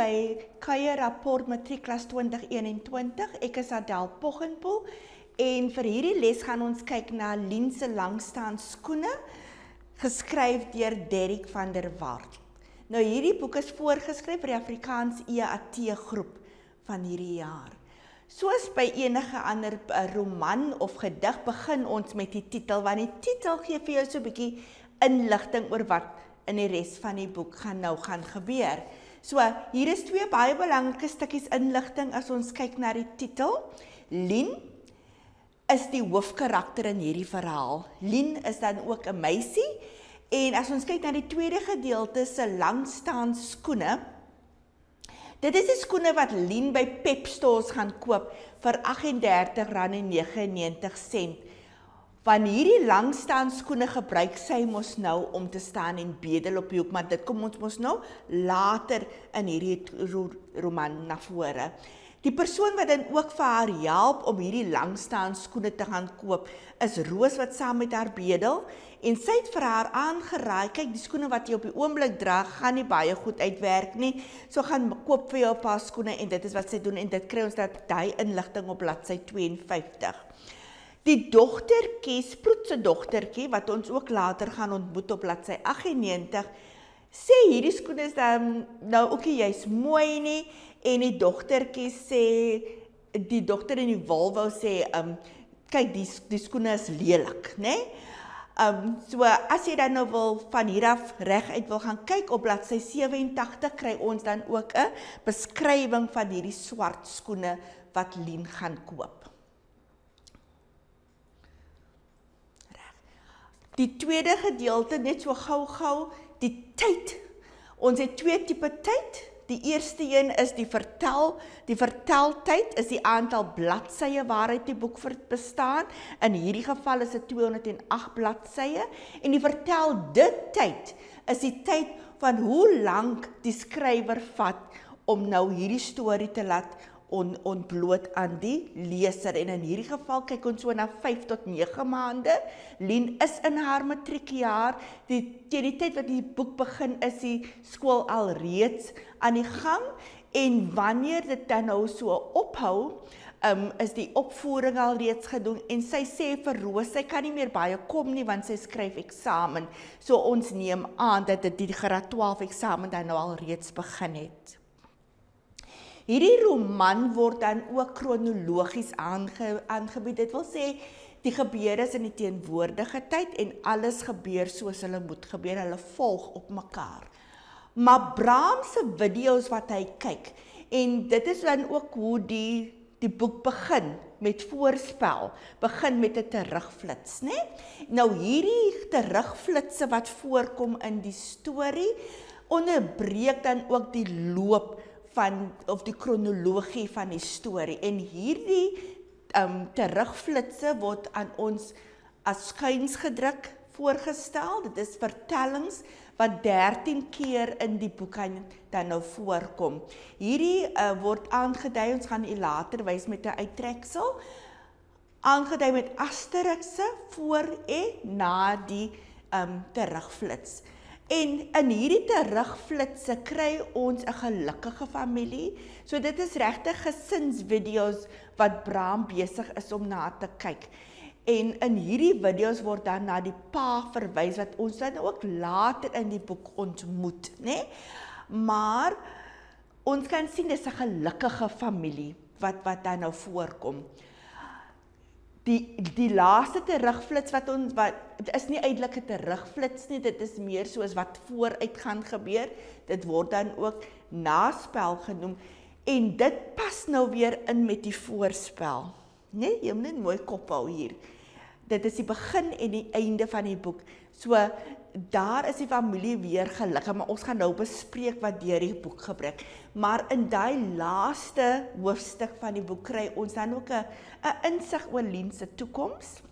By Kuier Rapport Matriekklas 2021. Ek is Adel Poggenpoel en vir hierdie les gaan ons kyk na Lien se langstaan skoene geskryf deur Derrick van der Walt. Nou hierdie boek is voorgeskryf vir die Afrikaans EAT groep van hierdie jaar. Soos by enige ander eh, roman of gedig begin ons met die titel want die titel gee vir jou so 'n bietjie inligting oor wat in die res van die boek gaan nou gaan gebeur. So, hier is twee baie belangrike stukkies inligting as ons kyk na die titel. Lien is die hoofkarakter in hierdie verhaal. Lien is dan ook 'n meisie en as ons kyk na die tweede gedeelte se langstaan skoene. Dit is die skoene wat Lien by Pep Stores gaan koop vir R38.99 van hierdie langstaan skoene gebruik sy mos nou om te staan en bedel op die hoek, maar dit kom ons mos nou later in hierdie roman na vore. Die persoon wat dan ook vir haar help om hierdie langstaan skoene te gaan koop, is Roos wat saam met haar bedel en sy het vir haar aangeraai, kyk die skoene wat jy op die oomblik dra, gaan nie baie goed uitwerk nie. So gaan koop vir jou 'n paar skoene en dit is wat sy doen en dit kry ons dat daai inligting op bladsy 52. Die dogtertjie, Sproet se dogtertjie wat ons ook later gaan ontmoet op bladsy 98, sê hierdie skoene is dan nou ook nie jy's mooi nie en die dogtertjie sê die dogter in die wal wou sê, um kyk die die skoene is lelik, né? Um so as jy dan nou wil van hier af reg uit wil gaan kyk op bladsy 87 kry ons dan ook 'n beskrywing van hierdie swart skoene wat Lien gaan koop. Die tweede gedeelte net so gou-gou, die tyd. Ons het twee tipe tyd. Die eerste een is die vertel, die verteltyd is die aantal bladsye waaruit die boek bestaan. In hierdie geval is dit 208 bladsye en die vertel dit tyd is die tyd van hoe lank die skrywer vat om nou hierdie storie te laat on, ontbloot aan die leser en in hierdie geval kyk ons so na 5 tot 9 maande. Lien is in haar matriekjaar. Die teen die tyd wat die boek begin is die skool al reeds aan die gang en wanneer dit dan nou so ophou, um, is die opvoering al reeds gedoen en sy sê vir Roos sy kan nie meer baie kom nie want sy skryf eksamen. So ons neem aan dat dit die graad 12 eksamen dan nou al reeds begin het. Hierdie roman word dan ook kronologies aange, aangebied. Dit wil sê die gebeure is in die teenwoordige tyd en alles gebeur soos hulle moet gebeur. Hulle volg op mekaar. Maar Bram se video's wat hy kyk en dit is dan ook hoe die die boek begin met voorspel, begin met 'n terugflits, né? Nou hierdie terugflitsse wat voorkom in die storie onderbreek dan ook die loop van of die kronologie van die storie en hierdie um terugflitsse word aan ons as skuins gedruk voorgestel. Dit is vertellings wat 13 keer in die boek dan nou voorkom. Hierdie uh, word aangedui, ons gaan u later wys met 'n uittreksel, aangedui met asterikse voor en na die um terugflits. En in hierdie terugflitsse kry ons 'n gelukkige familie. So dit is regtig gesinsvideo's wat Bram besig is om na te kyk. En in hierdie video's word dan na die pa verwys wat ons dan ook later in die boek ontmoet, nê? Nee? Maar ons kan sien dis 'n gelukkige familie wat wat dan nou voorkom die die laaste terugflits wat ons wat is nie eintlik 'n terugflits nie dit is meer soos wat vooruit gaan gebeur. Dit word dan ook naspel genoem. En dit pas nou weer in met die voorspel. Nee jy moet net mooi kop hou hier. Dit is die begin en die einde van die boek. So daar is die familie weer gelukkig, maar ons gaan nou bespreek wat deur die boek gebruik. Maar in daai laaste hoofstuk van die boek kry ons dan ook 'n 'n insig oor Lien se toekoms.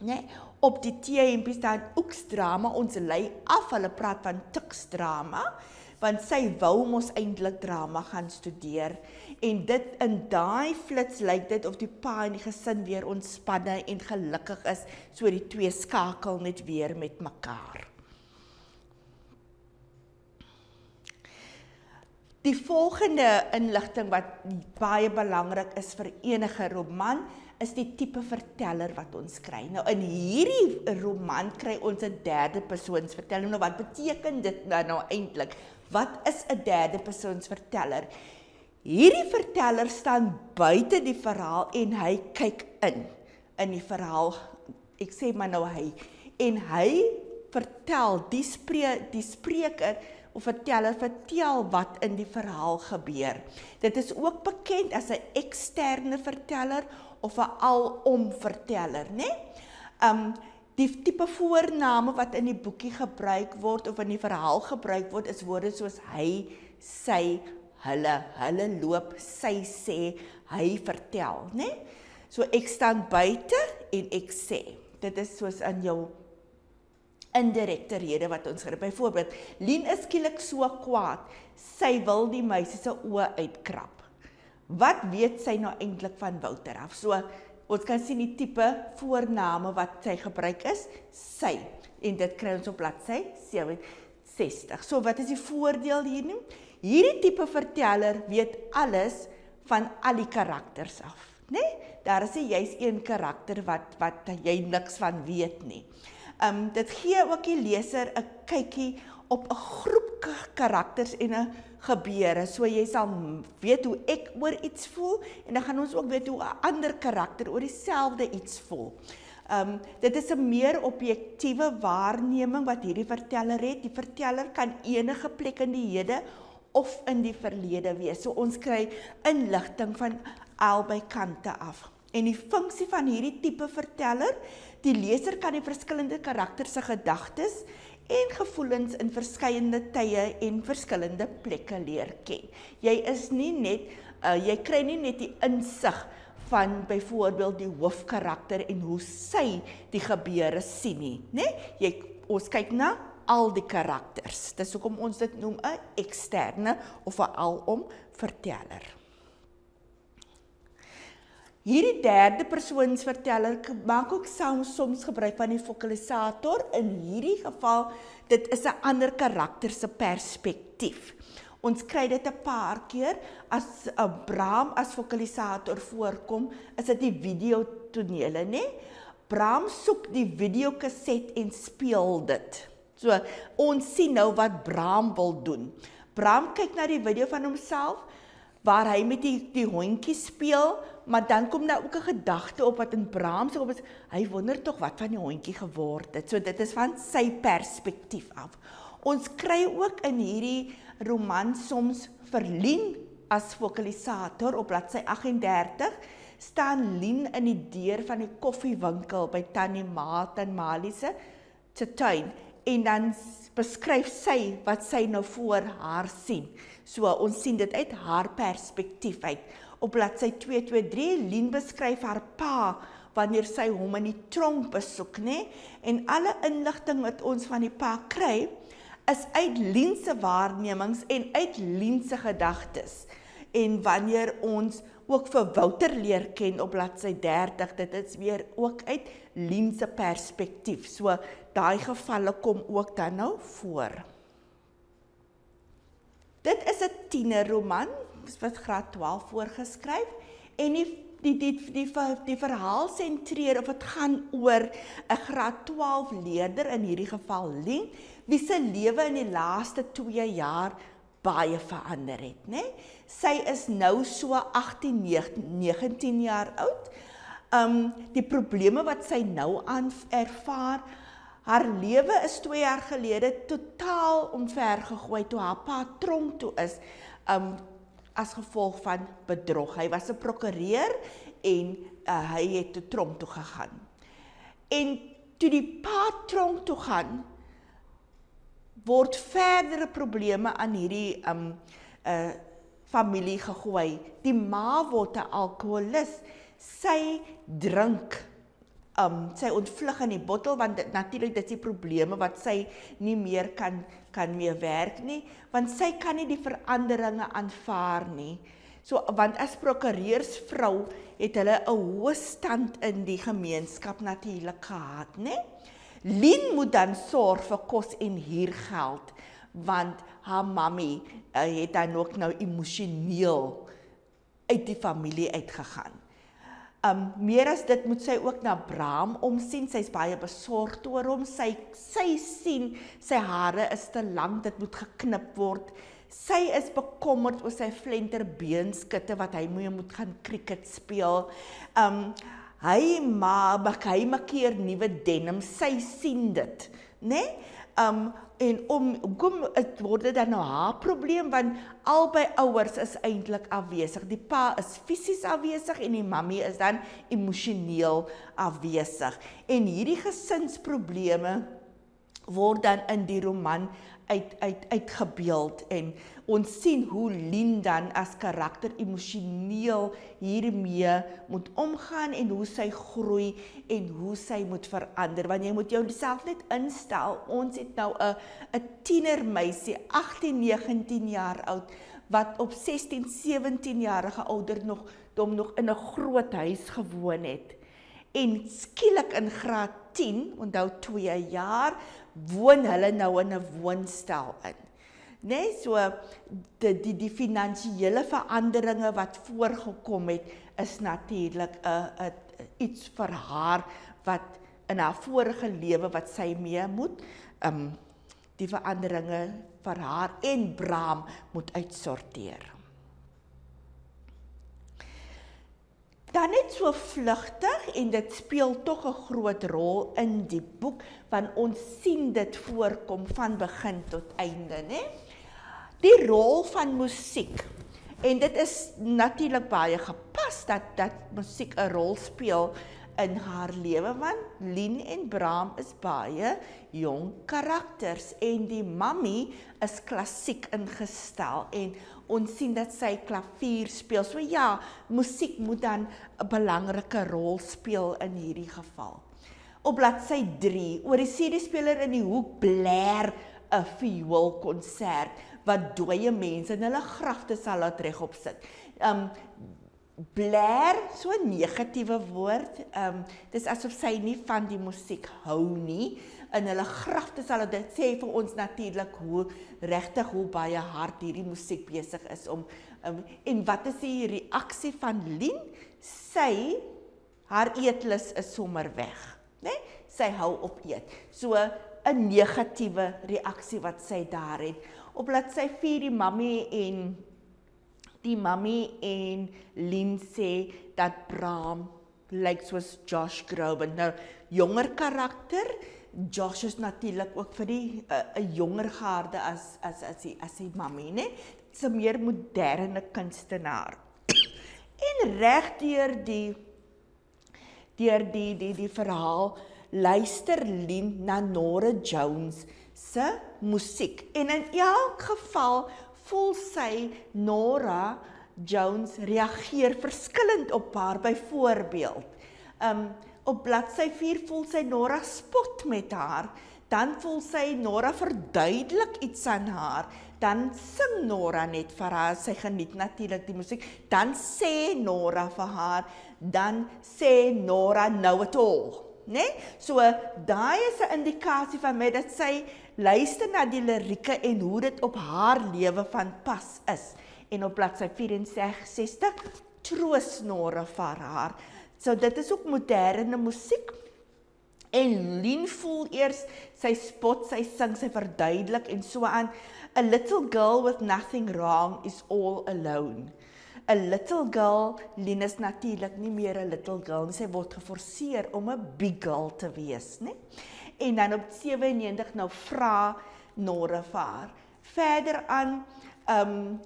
Nee, op die TMP staan oeks drama, ons lei af, hulle praat van tiks drama, want sy wou mos eintlik drama gaan studeer en dit in daai flits lyk dit of die pa en die gesin weer ontspanne en gelukkig is, so die twee skakel net weer met mekaar. Die volgende inligting wat baie belangrik is vir enige roman is die tipe verteller wat ons kry. Nou in hierdie roman kry ons 'n derde persoons vertelling. Nou wat beteken dit nou, nou eintlik? Wat is 'n derde persoons verteller? Hierdie verteller staan buite die verhaal en hy kyk in in die verhaal. Ek sê maar nou hy en hy vertel die spreek die spreker of verteller vertel wat in die verhaal gebeur. Dit is ook bekend as 'n eksterne verteller of 'n alom verteller, né? Nee? Um die tipe voorname wat in die boekie gebruik word of in die verhaal gebruik word is woorde soos hy, sy, hulle, hulle loop, sy sê, hy vertel, né? Nee? So ek staan buite en ek sê. Dit is soos in jou indirekte rede wat ons geroep. Byvoorbeeld, Lien is skielik so kwaad. Sy wil die meisie se oë uitkrap. Wat weet sy nou eintlik van Wouter af? So ons kan sien die tipe voorname wat sy gebruik is, sy. En dit kry ons op bladsy 67. So wat is die voordeel hier nie? Hierdie tipe verteller weet alles van al die karakters af, né? Nee? Daar is nie juis een karakter wat wat jy niks van weet nie. Um dit gee ook die leser 'n kykie op 'n groep karakters en 'n gebeure. So jy sal weet hoe ek oor iets voel en dan gaan ons ook weet hoe 'n ander karakter oor dieselfde iets voel. Um dit is 'n meer objektiewe waarneming wat hierdie verteller het. Die verteller kan enige plek in die hede of in die verlede wees. So ons kry inligting van albei kante af. En die funksie van hierdie tipe verteller, die leser kan die verskillende karakters se gedagtes en gevoelens in verskeiende tye en verskillende plekke leer ken. Jy is nie net uh, jy kry nie net die insig van byvoorbeeld die hoofkarakter en hoe sy die gebeure sien nie, né? Jy ons kyk na al die karakters. Dis hoekom ons dit noem 'n eksterne of 'n alom verteller. Hierdie derde persoons verteller maak ook soms gebruik van die fokalisator. In hierdie geval, dit is 'n ander karakter se perspektief. Ons kry dit 'n paar keer as 'n Bram as fokalisator voorkom, is dit die video tonele, nê? Bram soek die videokaset en speel dit. So, ons sien nou wat Bram wil doen. Bram kyk na die video van homself waar hy met die die hondjie speel maar dan kom daar ook 'n gedagte op wat in Bram se op is. Hy wonder tog wat van die hondjie geword het. So dit is van sy perspektief af. Ons kry ook in hierdie roman soms verlien as fokalisator op bladsy 38 staan Lien in die deur van die koffiewinkel by Tannie Maat en Malise se tuin en dan beskryf sy wat sy nou voor haar sien. So ons sien dit uit haar perspektief uit. Op bladsy 223 Lien beskryf haar pa wanneer sy hom in die tronk besoek, nê? En alle inligting wat ons van die pa kry, is uit Lien se waarnemings en uit Lien se gedagtes. En wanneer ons ook vir Wouter leer ken op bladsy 30, dit is weer ook uit Lien se perspektief. So daai gevalle kom ook dan nou voor. Dit is 'n tienerroman wat graad 12 voorgeskryf en die die die die die, verhaal sentreer of dit gaan oor 'n graad 12 leerder in hierdie geval Lien wie se lewe in die laaste 2 jaar baie verander het, né? Nee? Sy is nou so 18 19 jaar oud. Um die probleme wat sy nou aan ervaar Haar lewe is 2 jaar gelede totaal omvergegooi toe haar pa tronk toe is. Um as gevolg van bedrog. Hy was 'n prokureur en uh, hy het te tronk toe gegaan. En toe die pa tronk toe gaan, word verdere probleme aan hierdie um uh familie gegooi. Die ma word 'n alkoholist. Sy drink um sy ontvlug in die bottel want natuurlik dit is die probleme wat sy nie meer kan kan meer werk nie want sy kan nie die veranderinge aanvaar nie. So want as prokureursvrou het hulle 'n hoë stand in die gemeenskap natuurlik gehad, né? Lien moet dan sorg vir kos en huurgeld want haar mammy uh, het dan ook nou emosioneel uit die familie uitgegaan. Um meer as dit moet sy ook na Bram omsien. Sy's baie besorgd oor hom. Sy sy sien sy hare is te lank, dit moet geknip word. Sy is bekommerd oor sy flenterbeenskitte wat hy moet gaan cricket speel. Um hy maak hy maak hier nuwe denim. Sy sien dit, né? Nee? Um en om kom dit word dit dan nou haar probleem want albei ouers is eintlik afwesig. Die pa is fisies afwesig en die mammie is dan emosioneel afwesig. En hierdie gesinsprobleme word dan in die roman uit uit uitgebeeld en ons sien hoe Lynn dan as karakter emosioneel hiermee moet omgaan en hoe sy groei en hoe sy moet verander. Want jy moet jouself net instel ons het nou 'n 'n tienermeisie 18 19 jaar oud wat op 16 17 jarige ouder nog dom nog in 'n groot huis gewoon het. En skielik in graad 10 onthou 2 jaar woon hulle nou in 'n woonstel in. Net so die die die finansiële veranderinge wat voorgekom het is natuurlik 'n 'n iets vir haar wat in haar vorige lewe wat sy mee moet um die veranderinge vir haar en Bram moet uitsorteer. Dan net so vlugtig en dit speel tog 'n groot rol in die boek want ons sien dit voorkom van begin tot einde, né? Die rol van musiek. En dit is natuurlik baie gepas dat dat musiek 'n rol speel in haar lewe want Lien en Bram is baie jong karakters en die mammy is klassiek ingestel en ons sien dat sy klavier speel. So ja, musiek moet dan 'n belangrike rol speel in hierdie geval. Op bladsy 3, oor die CD-speler in die hoek blaar 'n vioolkonsert wat dooie mense in hulle grafte sal laat regop sit. Um blaar, so 'n negatiewe woord. Um dis asof sy nie van die musiek hou nie in hulle grafte sal dit sê vir ons natuurlik hoe regtig hoe baie hard hierdie musiek besig is om um, en wat is die reaksie van Lien? Sy haar eetlus is sommer weg, né? Nee? Sy hou op eet. So 'n negatiewe reaksie wat sy daar het. Op laat sy vir die mammie en die mammie en Lien sê dat Bram lyk soos Josh Groban. Nou jonger karakter, Josh is natuurlik ook vir die 'n uh, 'n jonger garde as as as sy as sy mammie, né? Dis 'n meer moderne kunstenaar. en regdeur die deur die die die verhaal luister Lien na Nora Jones se musiek. En in elk geval voel sy Nora Jones reageer verskillend op haar byvoorbeeld. Um op bladsy 4 voel sy Nora spot met haar, dan voel sy Nora verduidelik iets aan haar, dan sing Nora net vir haar, sy geniet natuurlik die musiek, dan sê Nora vir haar, dan sê Nora nou it all, né? Nee? So daai is 'n indikasie van my dat sy luister na die lirieke en hoe dit op haar lewe van pas is. En op bladsy 64 troos Nora vir haar. So dit is ook moderne musiek. En Lien voel eers sy spot, sy sing, sy verduidelik en so aan. A little girl with nothing wrong is all alone. A little girl, Lien is natuurlik nie meer 'n little girl nie. Sy word geforseer om 'n big girl te wees, né? En dan op 97 nou vra Nora vir haar. Verder aan, ehm um,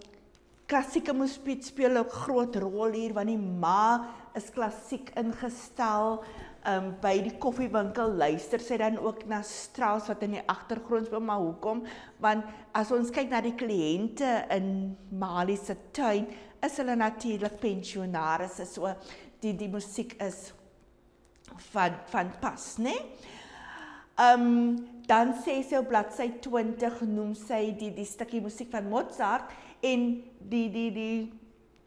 klassieke musiek speel 'n groot rol hier want die ma is klassiek ingestel. Um by die koffiewinkel luister sy dan ook na Strauss wat in die agtergrond speel, maar hoekom? Want as ons kyk na die kliënte in Mali se tuin, is hulle natuurlik pensionaars, so die die musiek is van van pas, né? Um dan sê sy op bladsy 20 noem sy die die stukkie musiek van Mozart en die die die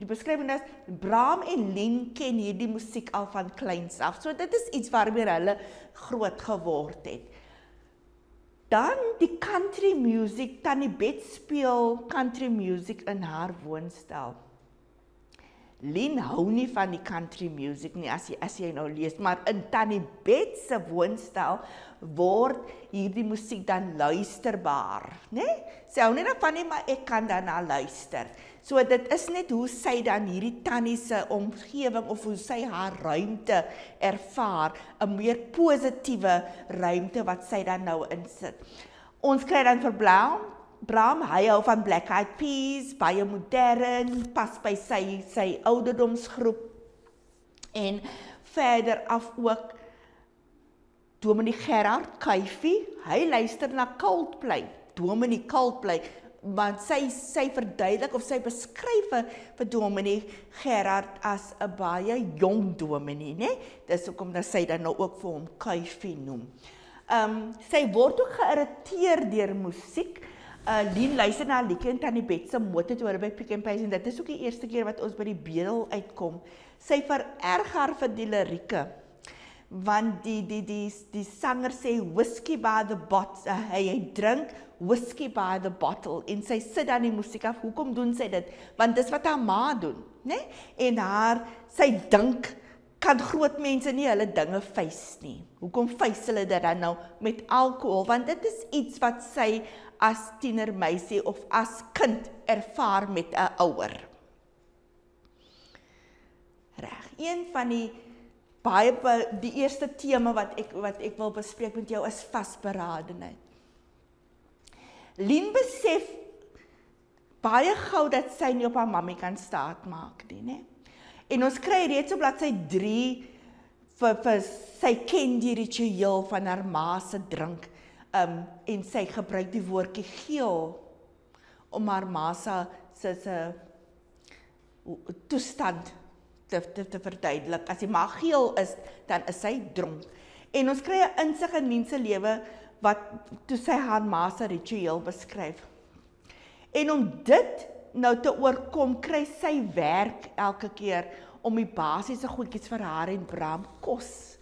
Die beskrywing is Bram en Len ken hierdie musiek al van kleins af. So dit is iets waarmee hulle groot geword het. Dan die country music, Tannie Bet speel country music in haar woonstel. Lin hou nie van die country music nie as jy as jy nou lees, maar in Tannie Bet se woonstel word hierdie musiek dan luisterbaar, né? Sy hou nie daarvan nie, maar ek kan daarna luister. So dit is net hoe sy dan hierdie tannie se omgewing of hoe sy haar ruimte ervaar, 'n meer positiewe ruimte wat sy dan nou insit. Ons kry dan vir Blou Bram, hy hou van Black Eyed Peas, baie modern, pas by sy sy ouderdomsgroep. En verder af ook Dominee Gerard Kuifie, hy luister na Coldplay. Dominee Coldplay, want sy sy verduidelik of sy beskryf vir Dominee Gerard as 'n baie jong dominee, né? Dis hoekom dat sy dan nou ook vir hom Kuifie noem. Ehm um, sy word ook geïrriteer deur musiek uh Lien luister na 'n liedjie in Tannie Bet se motor toe by Pick and Pay en dit is ook die eerste keer wat ons by die bedel uitkom. Sy vererg haar vir die lirieke. Want die die die die sanger sê whiskey by the bottle, uh, hy, hy drink whiskey by the bottle en sy sit dan die musiek af. Hoekom doen sy dit? Want dis wat haar ma doen, né? Nee? En haar sy dink kan groot mense nie hulle dinge fees nie. Hoekom fees hulle dit dan nou met alkohol? Want dit is iets wat sy as tienermeisie of as kind ervaar met 'n ouer. Reg. Een van die baie die eerste tema wat ek wat ek wil bespreek met jou is vasberadenheid. Lien besef baie gou dat sy nie op haar mammie kan staat maak nie, né? En ons kry reeds op bladsy 3 vir vir sy ken die ritueel van haar ma se drink um en sy gebruik die woordjie geel om haar ma se se toestand te te, te verduidelik. As die ma geel is, dan is sy dronk. En ons kry 'n insig in mense lewe wat toe sy haar ma se ritueel beskryf. En om dit nou te oorkom, kry sy werk elke keer om die basiese goedjies vir haar en Bram kos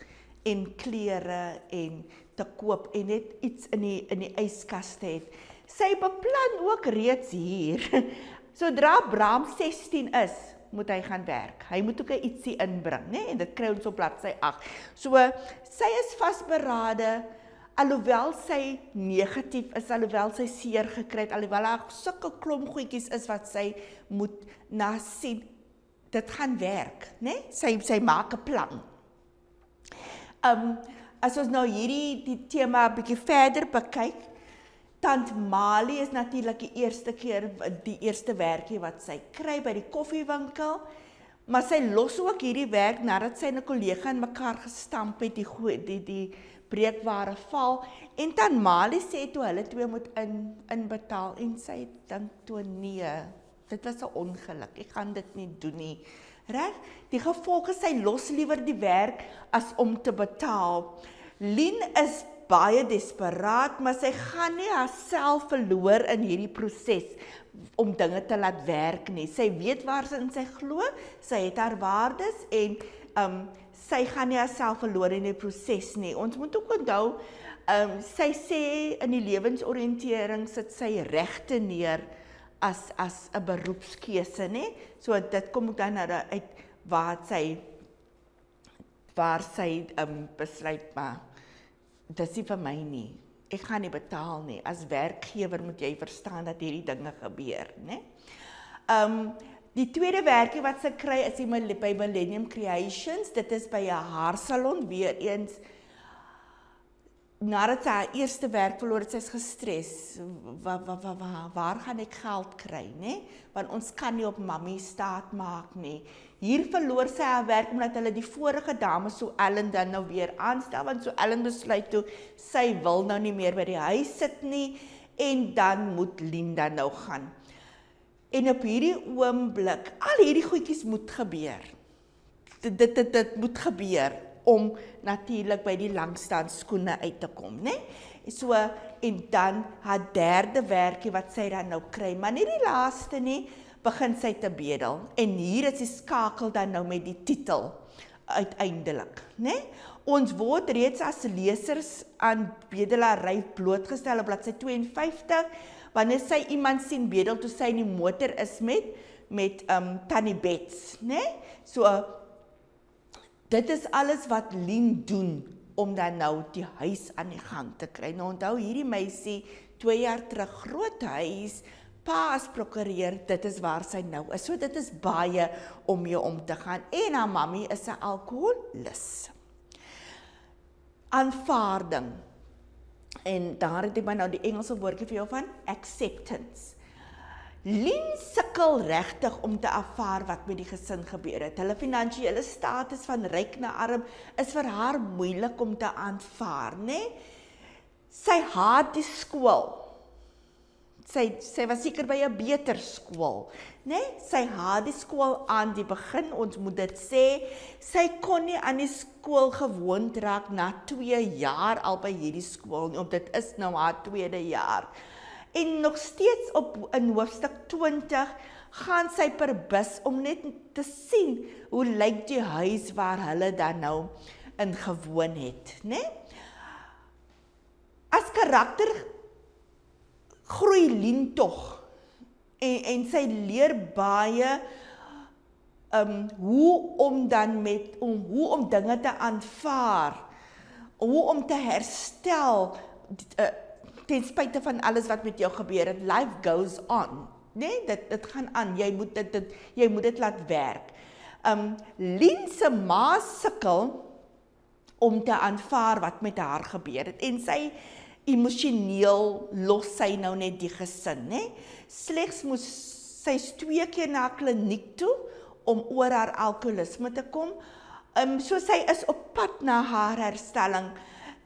en klere en te koop en net iets in die in die yskas te hê. Sy beplan ook reeds hier. Sodra Bram 16 is, moet hy gaan werk. Hy moet ook ietsie inbring, né? En dit kry ons op bladsy 8. So sy is vasberade alhoewel sy negatief is, alhoewel sy seer gekry het, alhoewel daar sulke klomp goedjies is wat sy moet na sien. Dit gaan werk, né? Sy sy maak 'n plan. Um as ons nou hierdie die tema 'n bietjie verder bekyk, tant Mali is natuurlik die eerste keer die eerste werkie wat sy kry by die koffiewinkel. Maar sy los ook hierdie werk nadat sy 'n kollega in mekaar gestamp het die die die breekware val en tant Mali sê toe hulle twee moet in inbetaal en sy dink toe nee, dit was 'n ongeluk. Ek gaan dit nie doen nie. Reg? Die gevolg is sy los liewer die werk as om te betaal. Lien is baie desperaat, maar sy gaan nie haarself verloor in hierdie proses om dinge te laat werk nie. Sy weet waar sy in sy glo, sy het haar waardes en um sy gaan nie haarself verloor in die proses nie. Ons moet ook onthou um sy sê in die lewensoriëntering sit sy regte neer as as 'n beroepskeuse, nê? So dit kom ook dan uit waar sy waar sy um besluit maar dis nie vir my nie. Ek gaan nie betaal nie. As werkgewer moet jy verstaan dat hierdie dinge gebeur, nê? Um die tweede werkie wat sy kry is by Millennium Creations. Dit is by 'n haarsalon weer eens nadat sy haar eerste werk verloor het, sy's gestres. Waar waar waar waar waar gaan ek geld kry, nê? Want ons kan nie op mammie staat maak nie. Hier verloor sy haar werk omdat hulle die vorige dame so Ellen dan nou weer aanstel want so Ellen besluit toe sy wil nou nie meer by die huis sit nie en dan moet Linda nou gaan. En op hierdie oomblik, al hierdie goedjies moet gebeur. Dit dit dit, dit moet gebeur om natuurlik by die langstand skoene uit te kom, né? So en dan haar derde werkie wat sy dan nou kry, maar nie die laaste nie, begin sy te bedel. En hier is die skakel dan nou met die titel uiteindelik, né? Ons word reeds as lesers aan bedelary blootgestel op bladsy 52 wanneer sy iemand sien bedel toe sy in die motor is met met um Tannie Bets, né? Nee? So dit is alles wat Lien doen om dan nou die huis aan die gang te kry. Nou onthou hierdie meisie 2 jaar terug groot huis, pa as prokureur, dit is waar sy nou is. So dit is baie om mee om te gaan. En haar mammie is 'n alkoholus. Aanvaarding. En daar het ek maar nou die Engelse woordjie vir jou van acceptance. Lien sukkel regtig om te ervaar wat met die gesin gebeur het. Hulle finansiële status van ryk na arm is vir haar moeilik om te aanvaar, né? Nee? Sy haat die skool. Sy sy was seker by 'n beter skool, né? Nee? Sy haat die skool aan die begin, ons moet dit sê. Sy kon nie aan die skool gewoond raak na 2 jaar al by hierdie skool nie, omdat dit is nou haar tweede jaar. En nog steeds op in hoofstuk 20 gaan sy per bus om net te sien hoe lyk die huis waar hulle dan nou in gewoon het, né? Nee? As karakter groei Lien tog en en sy leer baie um hoe om dan met om hoe om dinge te aanvaar, hoe om te herstel uh, ten spyte van alles wat met jou gebeur het, life goes on. Nee, dit dit gaan aan. Jy moet dit, dit jy moet dit laat werk. Um Lien se ma sukkel om te aanvaar wat met haar gebeur het en sy emosioneel los sy nou net die gesin, nê? Slegs moes sy twee keer na kliniek toe om oor haar alkoholisme te kom. Um so sy is op pad na haar herstelling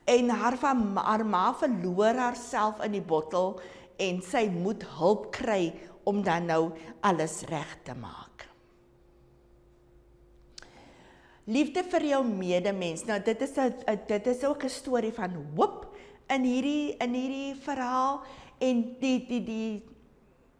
en haar van haar ma verloor haarself in die bottel en sy moet hulp kry om dan nou alles reg te maak. Liefde vir jou medemens. Nou dit is 'n dit is ook 'n storie van hoop in hierdie in hierdie verhaal en die die die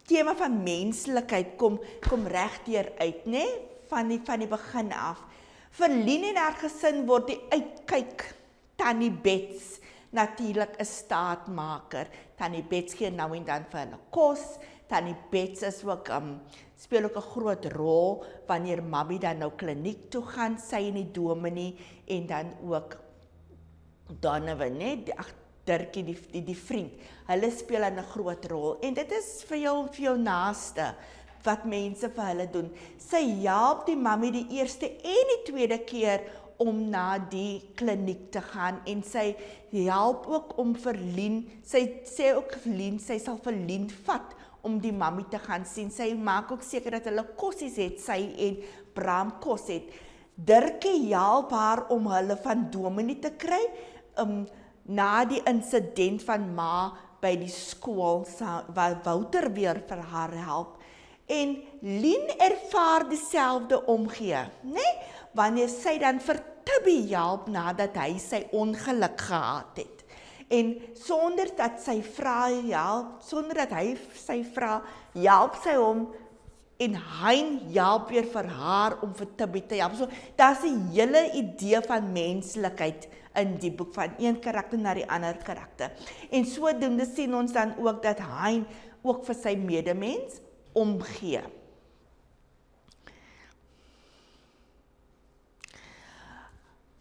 tema van menslikheid kom kom regdeur uit, nê? Nee? Van die van die begin af. Vir Lien en haar gesin word die uitkyk Tannie Bets natuurlik 'n staatmaker. Tannie Bets gee nou en dan vir hulle kos. Tannie Bets is ook um speel ook 'n groot rol wanneer Mabby dan nou kliniek toe gaan, sy en die dominee en dan ook Donovan, net ag Dirkie die, die die vriend. Hulle speel 'n groot rol en dit is vir jou vir jou naaste wat mense vir hulle doen. Sy help die mammie die eerste en die tweede keer om na die kliniek te gaan en sy help ook om vir Lien, sy sê ook vir Lien, sy sal vir Lien vat om die mammie te gaan sien. Sy maak ook seker dat hulle kossies het, sy en Bram kos het. Dirkie help haar om hulle van Dominie te kry, um na die insident van ma by die skool waar Wouter weer vir haar help. En Lien ervaar dieselfde omgee, né? Nee? Wanneer sy dan vir Tibby help nadat hy sy ongeluk gehad het. En sonder dat sy vra help, sonder dat hy sy vra, help sy hom en hy help weer vir haar om vir Tibby te help. So daar's 'n hele idee van menslikheid in die boek van een karakter na die ander karakter. En sodoende sien ons dan ook dat hy ook vir sy medemens omgee.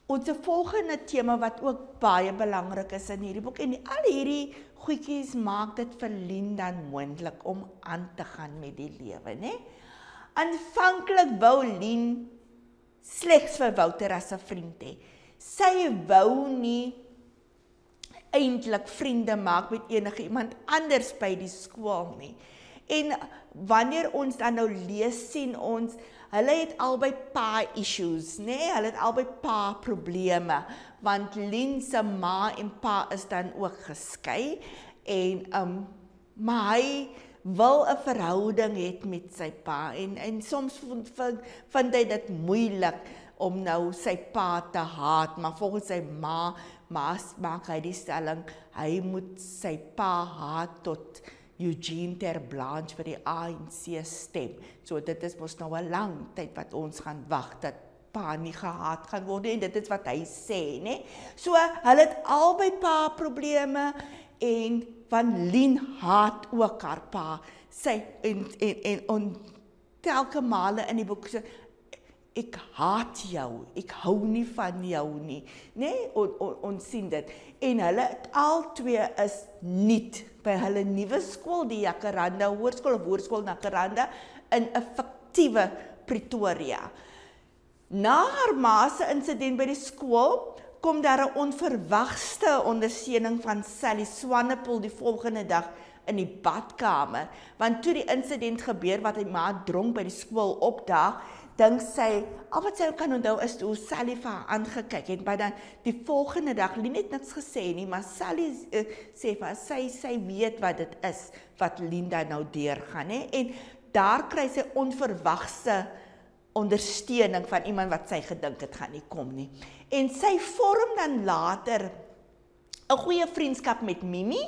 Ons volgende tema wat ook baie belangrik is in hierdie boek en al hierdie goedjies maak dit vir Linda moontlik om aan te gaan met die lewe, né? Aanvanklik wou Lin slegs vir Wouter as 'n vriend hê. Sy wou nie eintlik vriende maak met enige iemand anders by die skool nie. En wanneer ons dan nou lees sien ons hulle het albei pa issues, nê? Nee? Hulle het albei pa probleme want Lin se ma en pa is dan ook geskei en um maar hy wil 'n verhouding hê met sy pa en en soms vind vind hy dit moeilik om nou sy pa te haat, maar volgens sy ma maak hy die stelling hy moet sy pa haat tot Eugene ter Blanche vir die ANC stem. So dit is mos nou 'n lang tyd wat ons gaan wag dat pa nie gehaat gaan word en dit is wat hy sê, nê? So hulle het albei pa probleme en van Lien haat ook haar pa. Sy en en en on telke male in die boek sê ek haat jou. Ek hou nie van jou nie. Nê? Nee? Ons on, on sien dit. En hulle al twee is nuut by hulle nuwe skool, die Jacaranda Hoërskool of Hoërskool Jacaranda in 'n fiktiewe Pretoria. Na haar ma se insident by die skool kom daar 'n onverwagte ondersteuning van Sally Swanepoel die volgende dag in die badkamer want toe die insident gebeur wat hy maar dronk by die skool opdaag dink sy al wat sy kan onthou is hoe Sally vir haar aangekyk het by dan die volgende dag Lien het niks gesê nie maar Sally uh, sê vir sy sy weet wat dit is wat Linda nou deurgaan hè en daar kry sy onverwagse ondersteuning van iemand wat sy gedink het gaan nie kom nie. En sy vorm dan later 'n goeie vriendskap met Mimi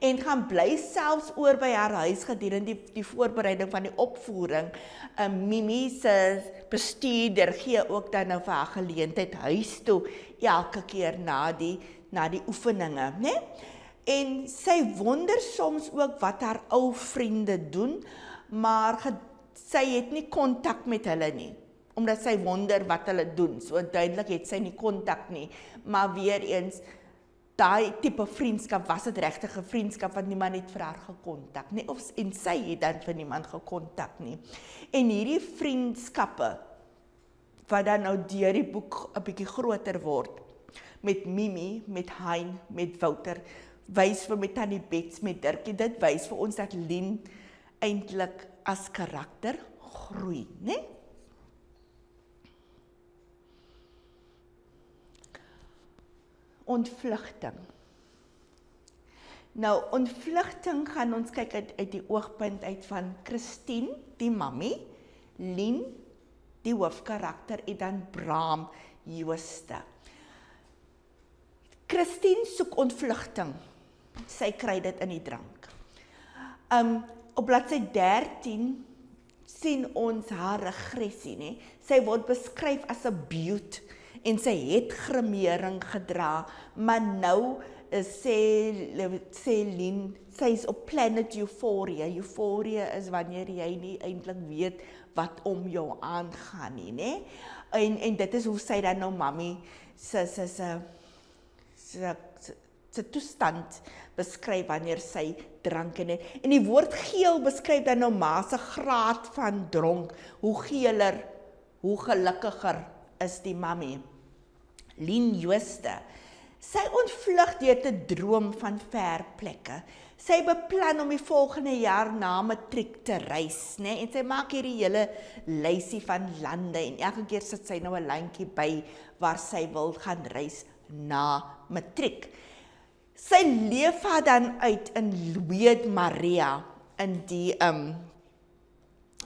en gaan bly selfs oor by haar huis gedurende die die voorbereiding van die opvoering. uh, Mimi se bestuurder gee ook dan nou vir haar geleentheid huis toe elke keer na die na die oefeninge, né? En sy wonder soms ook wat haar ou vriende doen, maar sy het nie kontak met hulle nie omdat sy wonder wat hulle doen. So duidelik het sy nie kontak nie, maar weer eens daai tipe vriendskap was dit regtig 'n vriendskap wat niemand het vir haar gekontak nie of en sy het dan vir niemand gekontak nie. En hierdie vriendskappe wat dan nou deur die boek 'n bietjie groter word met Mimi, met Hein, met Wouter, wys vir met Tannie Bets, met Dirkie, dit wys vir ons dat Lien eintlik as karakter groei, né? Nee? Ontvlugting. Nou ontvlugting gaan ons kyk uit, uit die oogpunt uit van Christine, die mammie, Lien, die hoofkarakter en dan Bram, Jooste. Christine soek ontvlugting. Sy kry dit in die drank. Um op bladsy 13 sien ons haar regressie, nê? Sy word beskryf as 'n beauty en sy het gremering gedra, maar nou is sê sê Lin, sy's op planet euphoria. Euphoria is wanneer jy nie eintlik weet wat om jou aangaan nie, nê? En en dit is hoe sy dan nou mami se se se se toestand beskryf wanneer sy drank en en die woord geel beskryf dan nou ma se graad van dronk hoe geeler hoe gelukkiger is die mami Lien Jooste. Sy ontvlug deur te droom van ver plekke. Sy beplan om die volgende jaar na matriek te reis, né? Nee? En sy maak hierdie hele lysie van lande en elke keer sit sy nou 'n lyntjie by waar sy wil gaan reis na matriek. Sy leef haar dan uit in Louis Maria in die um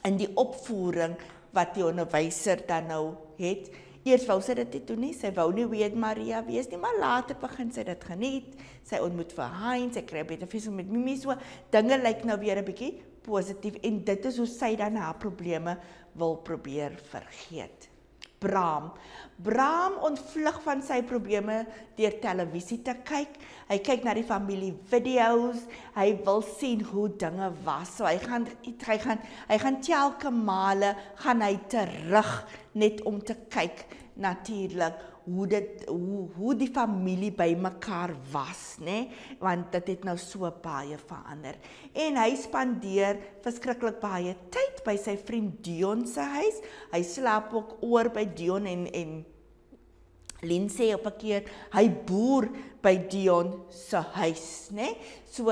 in die opvoering wat die onderwyser dan nou het. Eers wou sy dit doen nie, sy wou nie weet Maria wees nie, maar later begin sy dit geniet. Sy ontmoet vir Hein, sy kry beter vis met Mimi so. Dinge lyk nou weer 'n bietjie positief en dit is hoe sy dan haar probleme wil probeer vergeet. Bram. Bram ontvlug van sy probleme deur televisie te kyk. Hy kyk na die familie video's. Hy wil sien hoe dinge was. So hy gaan hy gaan hy gaan telke male gaan hy terug net om te kyk natuurlik hoe dit hoe hoe die familie bymekaar was, nê? Nee? Want dit het nou so baie verander. En hy spandeer verskriklik baie tyd by sy vriend Dion se huis. Hy slaap ook oor by Dion en en Lin sê op 'n keer hy boer by Dion se huis, nê? Nee? So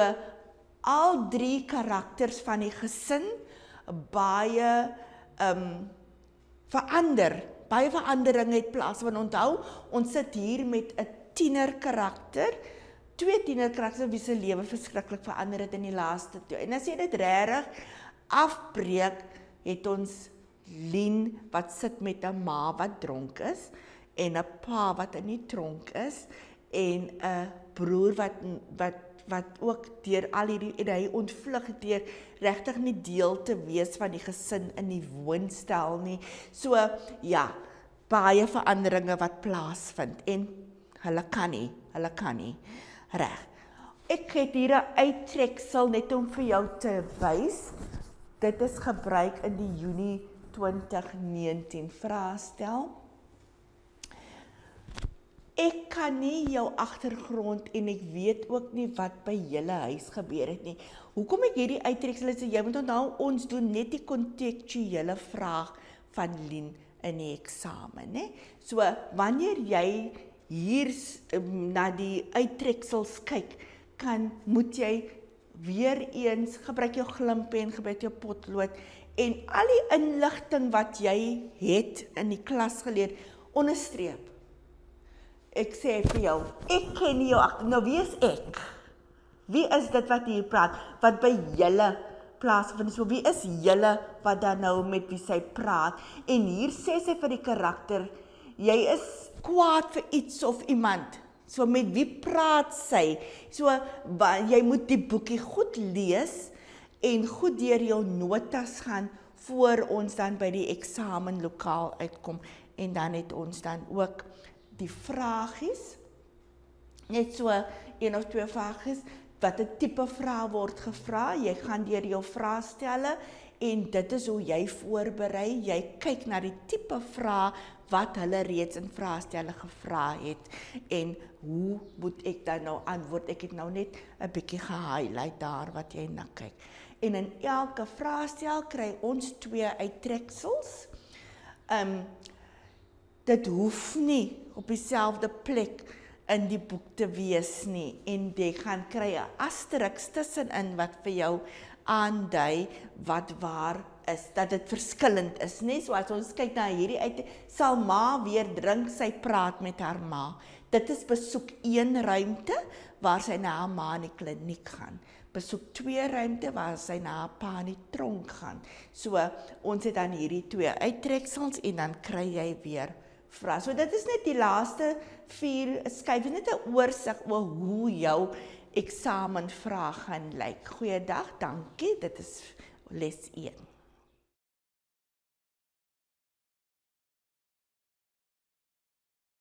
al drie karakters van die gesin baie ehm um, verander baie verandering het plaas want onthou ons sit hier met 'n tiener karakter. Twee tiener karakters wie se lewe verskriklik verander het in die laaste twee en as jy dit regtig afbreek het ons Lien wat sit met 'n ma wat dronk is en 'n pa wat in die tronk is en 'n broer wat wat wat ook deur al hierdie en hy ontvlug deur regtig nie deel te wees van die gesin in die woonstel nie. So ja, baie veranderinge wat plaasvind en hulle kan nie, hulle kan nie. Reg. Ek het hier 'n uittreksel net om vir jou te wys. Dit is gebruik in die Junie 2019 vraestel. Ek kan nie jou agtergrond en ek weet ook nie wat by julle huis gebeur het nie. Hoekom ek hierdie uittreksel is, jy moet onthou ons doen net die kontekstuele vraag van Lien in die eksamen, né? So wanneer jy hier um, na die uittreksels kyk, kan moet jy weer eens gebruik jou glimpen, gebruik jou potlood en al die inligting wat jy het in die klas geleer onderstreep ek sê vir jou, ek ken jou agter. Nou wie is ek? Wie is dit wat hier praat? Wat by julle plaasvind? So wie is julle wat dan nou met wie sy praat? En hier sê sy vir die karakter, jy is kwaad vir iets of iemand. So met wie praat sy? So jy moet die boekie goed lees en goed deur jou notas gaan voor ons dan by die eksamenlokaal uitkom en dan het ons dan ook die vragies net so een of twee vragies wat 'n tipe vraag word gevra? Jy gaan deur jou vraestelle en dit is hoe jy voorberei. Jy kyk na die tipe vrae wat hulle reeds in vraestelle gevra het. En hoe moet ek dan nou antwoord? Ek het nou net 'n bietjie ge-highlight daar wat jy na kyk. En in elke vraestel kry ons twee uittreksels. Ehm um, dit hoef nie op dieselfde plek in die boek te wees nie. En jy gaan kry 'n asteriks tussenin wat vir jou aandui wat waar is dat dit verskillend is nê so as ons kyk na hierdie uit sal ma weer drink sy praat met haar ma. Dit is besoek een ruimte waar sy na haar ma in die kliniek gaan. Besoek twee ruimte waar sy na haar pa in die tronk gaan. So ons het dan hierdie twee uittreksels en dan kry jy weer vra. So dit is net die laaste 4 skryf net 'n oorsig oor hoe jou eksamen vrae gaan lyk. Goeiedag, dankie. Dit is les 1.